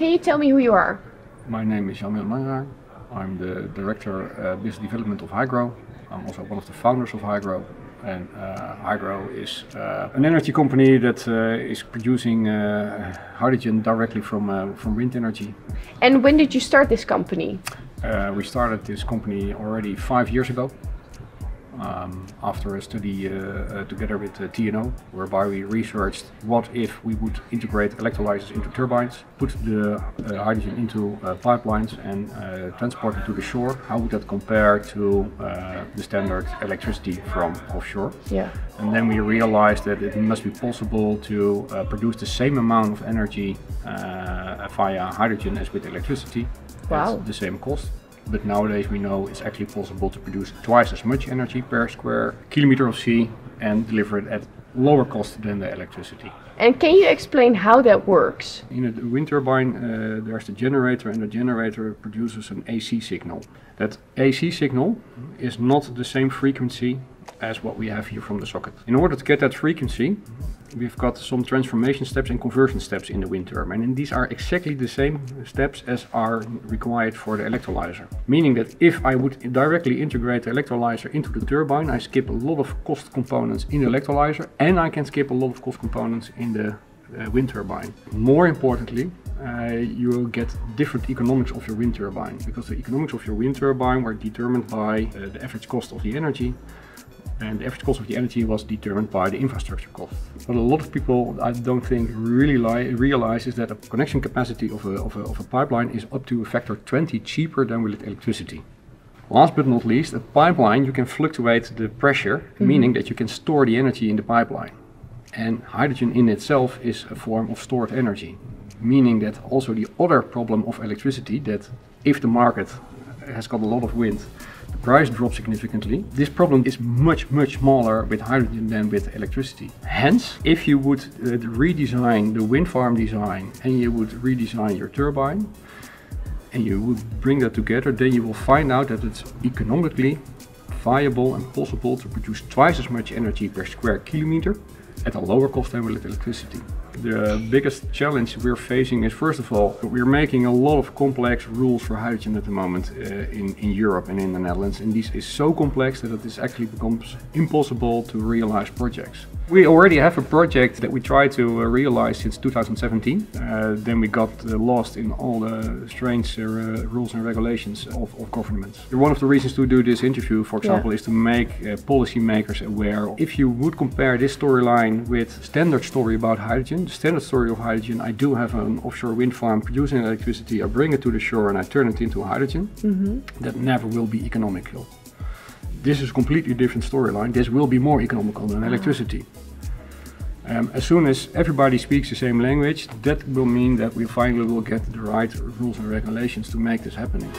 Can you tell me who you are? My name is Jan-Willem I'm the Director uh, Business Development of Hygro. I'm also one of the founders of Hygro. And uh, Hygro is uh, an energy company that uh, is producing uh, hydrogen directly from, uh, from wind energy. And when did you start this company? Uh, we started this company already five years ago. Um, after a study uh, uh, together with uh, TNO, whereby we researched what if we would integrate electrolyzers into turbines, put the uh, hydrogen into uh, pipelines and uh, transport it to the shore. How would that compare to uh, the standard electricity from offshore? Yeah. And then we realized that it must be possible to uh, produce the same amount of energy uh, via hydrogen as with electricity Wow. at the same cost. But nowadays we know it's actually possible to produce twice as much energy per square kilometer of sea and deliver it at lower cost than the electricity. And can you explain how that works? In a wind turbine, uh, there's the generator, and the generator produces an AC signal. That AC signal is not the same frequency as what we have here from the socket. In order to get that frequency, we've got some transformation steps and conversion steps in the wind turbine, and these are exactly the same steps as are required for the electrolyzer. Meaning that if I would directly integrate the electrolyzer into the turbine, I skip a lot of cost components in the electrolyzer, and I can skip a lot of cost components in the uh, wind turbine. More importantly, uh, you will get different economics of your wind turbine because the economics of your wind turbine were determined by uh, the average cost of the energy and the average cost of the energy was determined by the infrastructure cost. What a lot of people I don't think really realize is that the connection capacity of a, of, a, of a pipeline is up to a factor 20 cheaper than with electricity. Last but not least, a pipeline you can fluctuate the pressure, mm-hmm. meaning that you can store the energy in the pipeline. And hydrogen in itself is a form of stored energy, meaning that also the other problem of electricity that if the market has got a lot of wind, price drops significantly. This problem is much, much smaller with hydrogen than with electricity. Hence, if you would uh, redesign the wind farm design and you would redesign your turbine, and you would bring that together, then you will find out that it's economically viable and possible to produce twice as much energy per square kilometer at a lower cost than with electricity. The biggest challenge we're facing is first of all, we're making a lot of complex rules for hydrogen at the moment uh, in, in Europe and in the Netherlands, and this is so complex that it is actually becomes impossible to realize projects. We already have a project that we try to uh, realize since 2017. Uh, then we got uh, lost in all the strange uh, rules and regulations of, of governments. One of the reasons to do this interview, for example, is to make uh, policymakers aware. If you would compare this storyline with standard story about hydrogen, the standard story of hydrogen, I do have an offshore wind farm producing electricity, I bring it to the shore and I turn it into hydrogen. That never will be economical this is a completely different storyline. This will be more economical than ah. electricity. Um, as soon as everybody speaks the same language, that will mean that we finally will get the right rules and regulations to make this happening.